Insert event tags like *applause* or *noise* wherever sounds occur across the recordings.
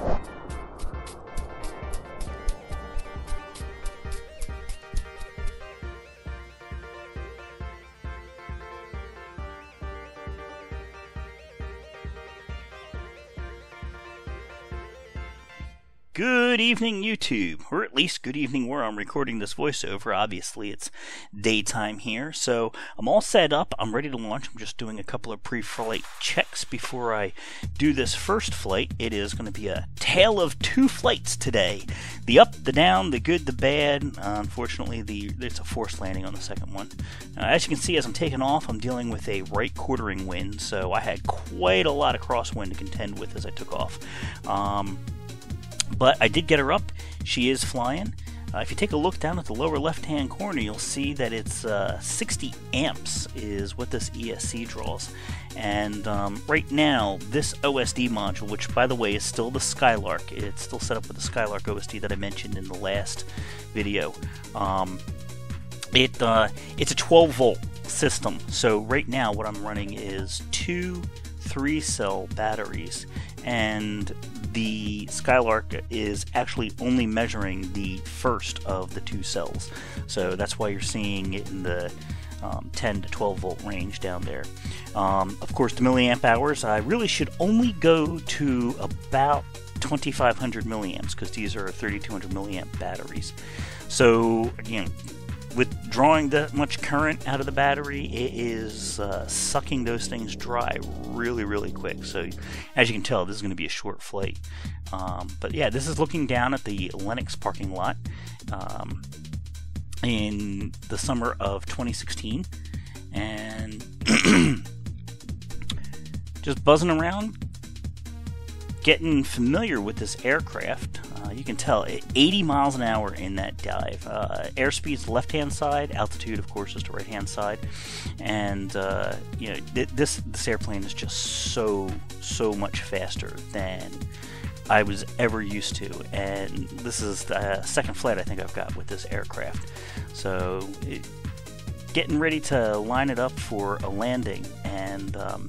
you Good evening, YouTube, or at least good evening where I'm recording this voiceover. Obviously, it's daytime here, so I'm all set up. I'm ready to launch. I'm just doing a couple of pre flight checks before I do this first flight. It is going to be a tale of two flights today the up, the down, the good, the bad. Uh, unfortunately, the it's a forced landing on the second one. Uh, as you can see, as I'm taking off, I'm dealing with a right quartering wind, so I had quite a lot of crosswind to contend with as I took off. Um, but I did get her up. She is flying. Uh, if you take a look down at the lower left hand corner, you'll see that it's uh, 60 amps is what this ESC draws. And um, right now, this OSD module, which by the way is still the Skylark, it's still set up with the Skylark OSD that I mentioned in the last video. Um, it uh, It's a 12 volt system. So right now, what I'm running is two three cell batteries and the Skylark is actually only measuring the first of the two cells. So that's why you're seeing it in the um, 10 to 12 volt range down there. Um, of course, the milliamp hours, I really should only go to about 2500 milliamps because these are 3200 milliamp batteries. So, again, drawing that much current out of the battery, it is uh, sucking those things dry really, really quick. So, as you can tell, this is going to be a short flight. Um, but yeah, this is looking down at the Lenox parking lot um, in the summer of 2016, and *clears throat* just buzzing around, getting familiar with this aircraft. Uh, you can tell 80 miles an hour in that dive. Uh, airspeed's left hand side, altitude, of course, is the right hand side. And uh, you know th- this this airplane is just so so much faster than I was ever used to. And this is the second flight I think I've got with this aircraft. So. It, getting ready to line it up for a landing and um,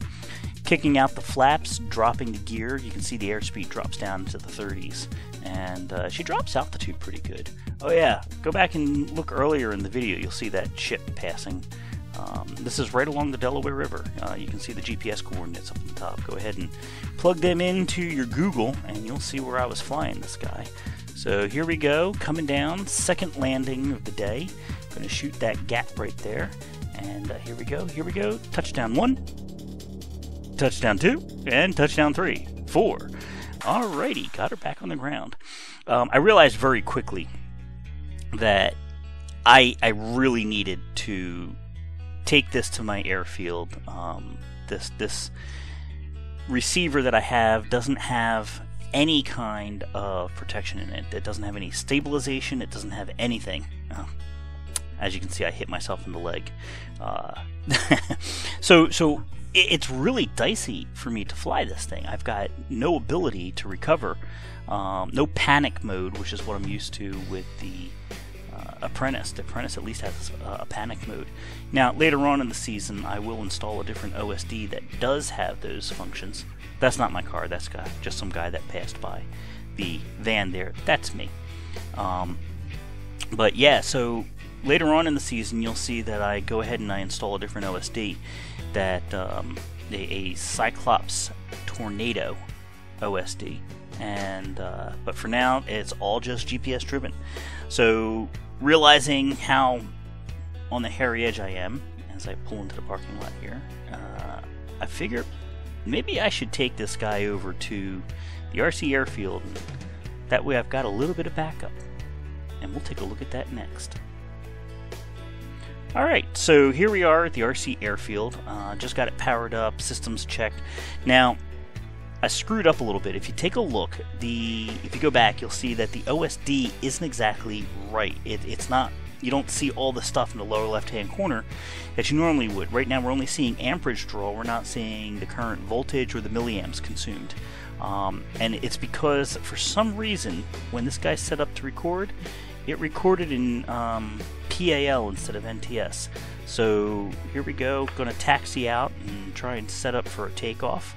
kicking out the flaps, dropping the gear. You can see the airspeed drops down into the 30s and uh, she drops altitude pretty good. Oh yeah, go back and look earlier in the video. You'll see that ship passing. Um, this is right along the Delaware River. Uh, you can see the GPS coordinates up on the top. Go ahead and plug them into your Google, and you'll see where I was flying this guy. So here we go, coming down, second landing of the day. To shoot that gap right there, and uh, here we go. Here we go. Touchdown one, touchdown two, and touchdown three, four. Alrighty, got her back on the ground. Um, I realized very quickly that I I really needed to take this to my airfield. Um, this this receiver that I have doesn't have any kind of protection in it. It doesn't have any stabilization. It doesn't have anything. Oh, as you can see, I hit myself in the leg. Uh, *laughs* so so it's really dicey for me to fly this thing. I've got no ability to recover, um, no panic mode, which is what I'm used to with the uh, Apprentice. The Apprentice at least has a panic mode. Now, later on in the season, I will install a different OSD that does have those functions. That's not my car, that's guy, just some guy that passed by the van there. That's me. Um, but yeah, so later on in the season, you'll see that I go ahead and I install a different OSD that um, a, a, Cyclops Tornado OSD, and uh, but for now it's all just GPS driven. So realizing how on the hairy edge I am as I pull into the parking lot here, uh, I figure maybe I should take this guy over to the RC airfield. That way I've got a little bit of backup, and we'll take a look at that next. Alright, so here we are at the RC airfield. Uh, just got it powered up, systems checked. Now, I screwed up a little bit. If you take a look, the if you go back, you'll see that the OSD isn't exactly right. It, it's not. You don't see all the stuff in the lower left-hand corner that you normally would. Right now, we're only seeing amperage draw. We're not seeing the current voltage or the milliamps consumed. Um, and it's because for some reason, when this guy's set up to record, it recorded in um, PAL instead of NTS. So here we go, going to taxi out and try and set up for a takeoff.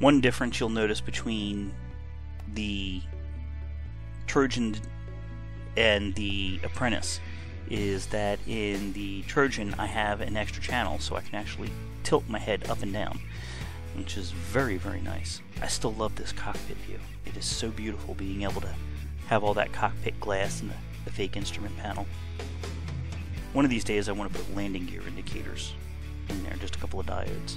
One difference you'll notice between the Trojan and the Apprentice is that in the Trojan I have an extra channel so I can actually tilt my head up and down which is very, very nice. I still love this cockpit view. It is so beautiful being able to have all that cockpit glass and the, the fake instrument panel. One of these days I want to put landing gear indicators in there, just a couple of diodes.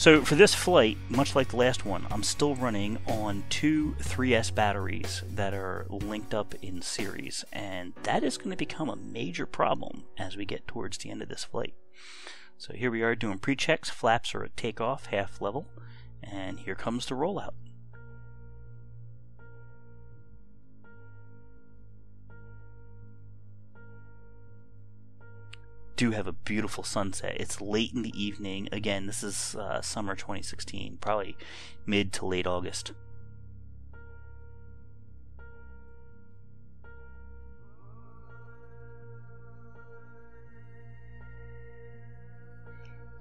So for this flight, much like the last one, I'm still running on two 3S batteries that are linked up in series, and that is going to become a major problem as we get towards the end of this flight. So here we are doing pre-checks, flaps are at takeoff, half level, and here comes the rollout. do have a beautiful sunset. It's late in the evening. Again, this is uh, summer 2016, probably mid to late August.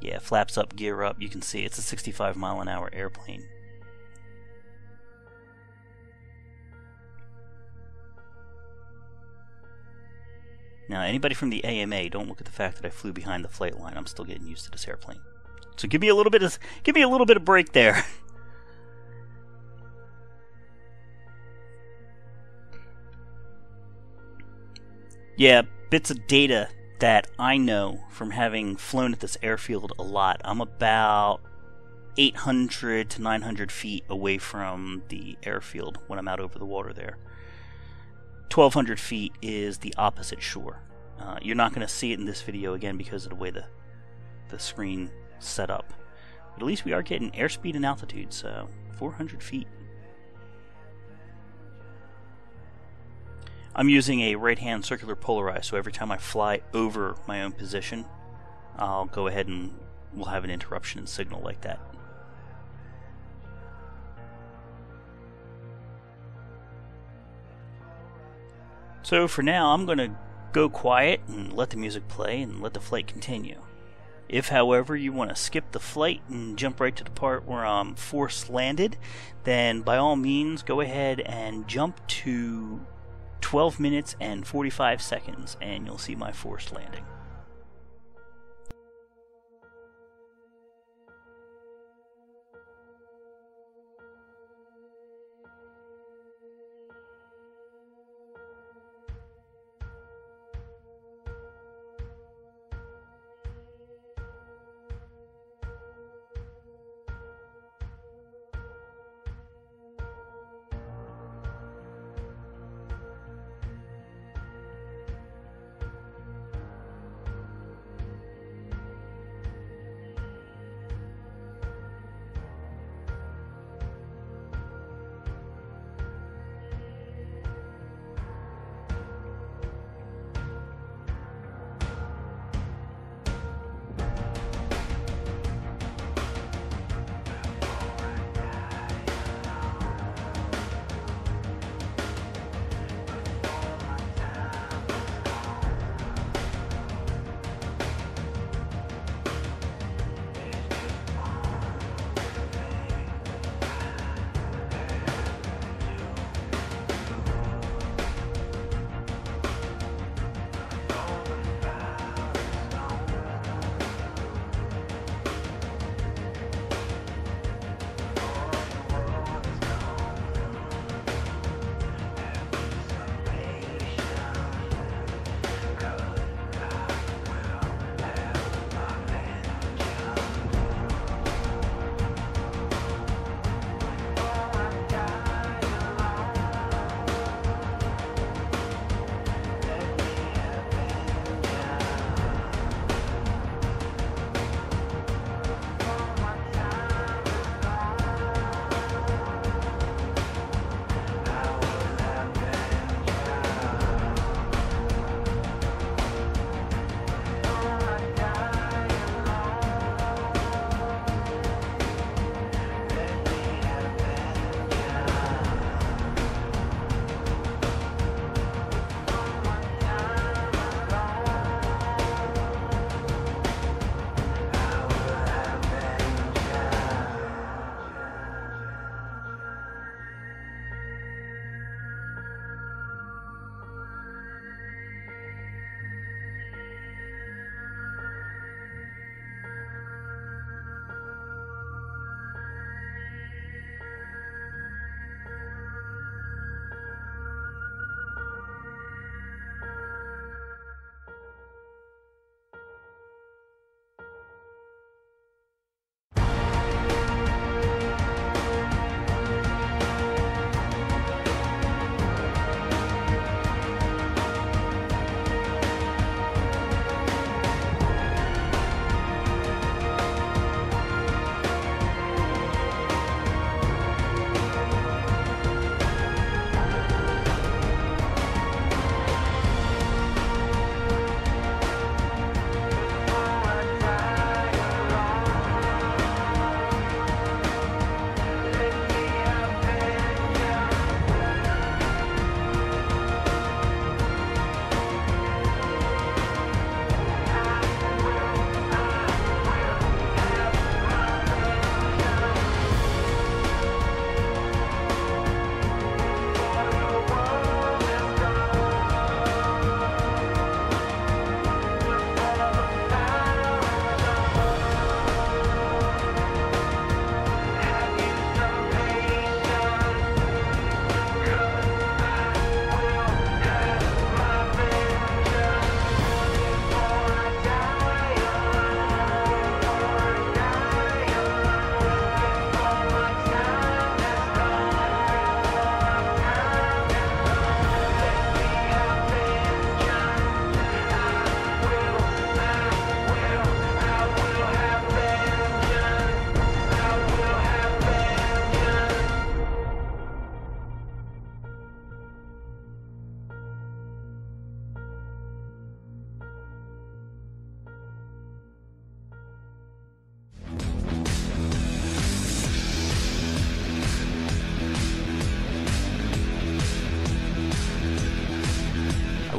Yeah, flaps up, gear up. You can see it's a 65 mile an hour airplane. Now, anybody from the AMA, don't look at the fact that I flew behind the flight line. I'm still getting used to this airplane. So give me a little bit of give me a little bit of break there. *laughs* yeah, bits of data that I know from having flown at this airfield a lot. I'm about 800 to 900 feet away from the airfield when I'm out over the water there. 1200 feet is the opposite shore. Uh, you're not going to see it in this video again because of the way the, the screen set up. But at least we are getting airspeed and altitude, so 400 feet. I'm using a right hand circular polarize, so every time I fly over my own position, I'll go ahead and we'll have an interruption in signal like that. So for now, I'm going to go quiet and let the music play and let the flight continue. If, however, you want to skip the flight and jump right to the part where I'm force landed, then by all means go ahead and jump to 12 minutes and 45 seconds and you'll see my forced landing.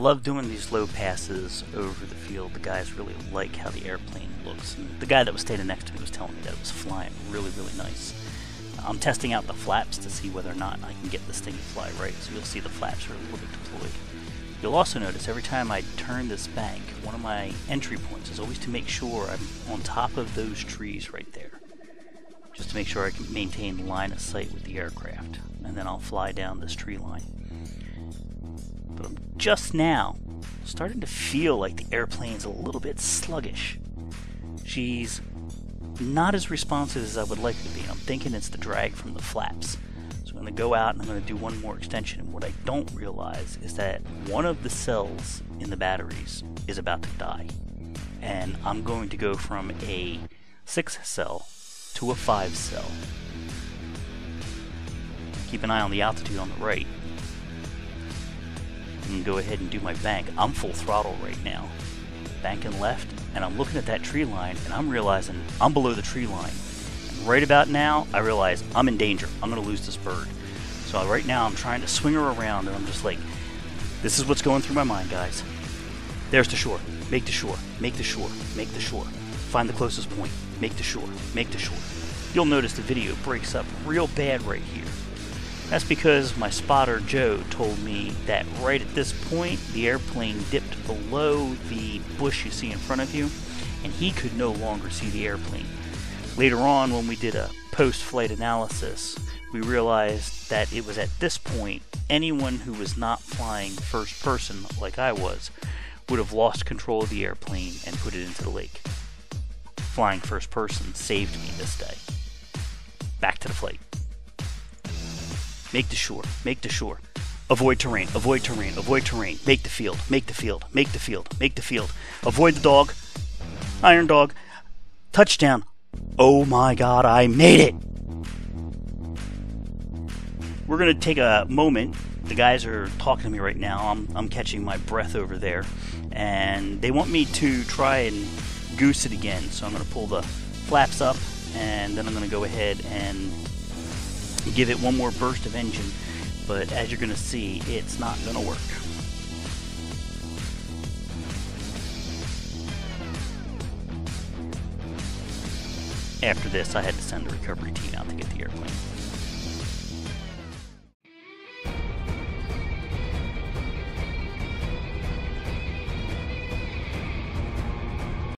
Love doing these low passes over the field. The guys really like how the airplane looks. And the guy that was standing next to me was telling me that it was flying really, really nice. I'm testing out the flaps to see whether or not I can get this thing to fly right, so you'll see the flaps are a little bit deployed. You'll also notice every time I turn this bank, one of my entry points is always to make sure I'm on top of those trees right there. Just to make sure I can maintain line of sight with the aircraft. And then I'll fly down this tree line. But I'm just now starting to feel like the airplane's a little bit sluggish. She's not as responsive as I would like it to be. I'm thinking it's the drag from the flaps. So I'm going to go out and I'm going to do one more extension. And what I don't realize is that one of the cells in the batteries is about to die. And I'm going to go from a 6 cell to a 5 cell. Keep an eye on the altitude on the right. And go ahead and do my bank. I'm full throttle right now. Banking left, and I'm looking at that tree line and I'm realizing I'm below the tree line. And right about now, I realize I'm in danger. I'm going to lose this bird. So right now, I'm trying to swing her around and I'm just like, this is what's going through my mind, guys. There's the shore. Make the shore. Make the shore. Make the shore. Find the closest point. Make the shore. Make the shore. You'll notice the video breaks up real bad right here. That's because my spotter Joe told me that right at this point the airplane dipped below the bush you see in front of you and he could no longer see the airplane. Later on, when we did a post flight analysis, we realized that it was at this point anyone who was not flying first person like I was would have lost control of the airplane and put it into the lake. Flying first person saved me this day. Back to the flight. Make the shore. Make the shore. Avoid terrain. Avoid terrain. Avoid terrain. Make the field. Make the field. Make the field. Make the field. Avoid the dog. Iron dog. Touchdown. Oh my god, I made it! We're to take a moment. The guys are talking to me right now. I'm, I'm catching my breath over there. And they want me to try and goose it again. So I'm to pull the flaps up and then I'm to go ahead and give it one more burst of engine, but as you're going to see, it's not going to work. After this, I had to send the recovery team out to get the airplane.